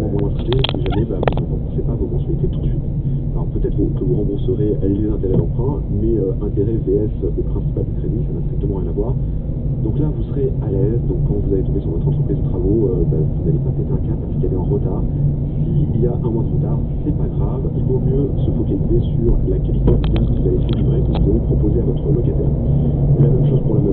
si jamais bah, vous ne remboursez pas vos mensualités tout de suite. Alors peut-être que vous rembourserez les intérêts d'emprunt, mais euh, intérêt VS au principal du crédit, ça n'a strictement rien à voir. Donc là, vous serez à l'aise. Donc quand vous allez tomber sur votre entreprise de travaux, euh, bah, vous n'allez pas péter un câble parce qu'elle est en retard. S'il y a un mois de retard, c'est pas grave. Il vaut mieux se focaliser sur la qualité de bien que vous allez délivrer, que vous allez proposer à votre locataire. La même chose pour l'ameublement.